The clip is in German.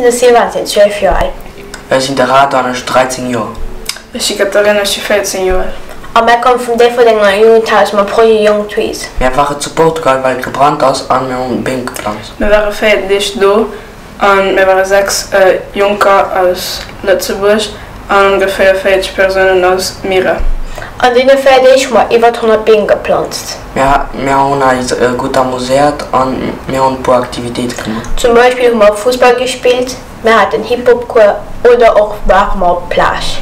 sind der Silvan sind 12 Jahre alt. Ich sind der Rat an 13 Jahre. Ich Katharina ist 14 Jahre. Und wir kommen von der von den Jugendhaus, wir pro Jung Trees. Wir waren zu Portugal, weil gebrannt ist und wir haben Bing gepflanzt. Wir waren dicht da und wir waren sechs äh, Junker aus Lützeburg und ungefähr 40 Personen aus Mira. An denen werde ich mal iwwer 100 Been geplant. Ja, mehr hun äh, gut amüsiert an mehr und paar Aktivität gemacht. Zum Beispiel mal Fußball gespielt, mehr hat den Hip-Hop-Kur oder auch war mal Plasch.